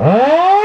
Ah!